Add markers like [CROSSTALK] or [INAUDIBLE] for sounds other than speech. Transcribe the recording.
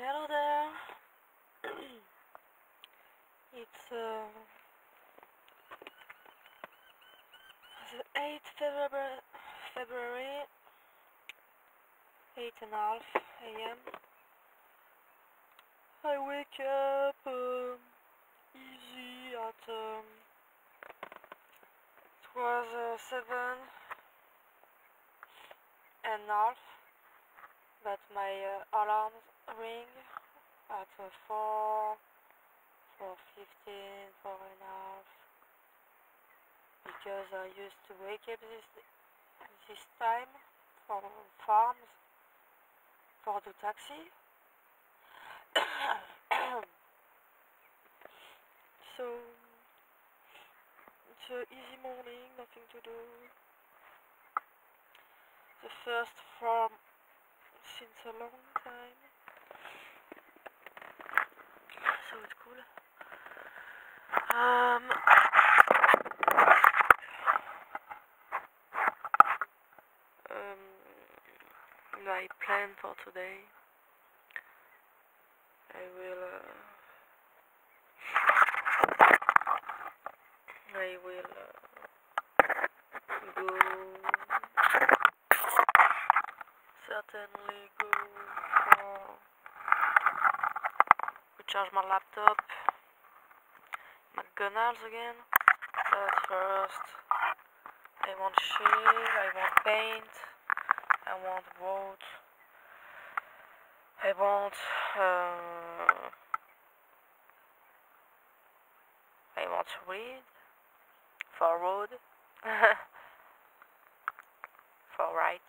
Hello there. [CLEARS THROAT] it's uh, the 8th February, February 8 and a half a.m. I wake up um, easy at um, it was uh, 7 and a half but my uh, alarms ring at uh, 4, 4, 15, 4 and a half. Because I used to wake up this, this time for farms for the taxi. [COUGHS] So it's an easy morning, nothing to do. The first farm since a long time. So it's cool. Um, um, my plan for today. I will. Uh, I will uh, go certainly go for recharge my laptop. McDonald's again. But first I want shave, I want paint I want wood I want uh, I want to read for road [LAUGHS] for right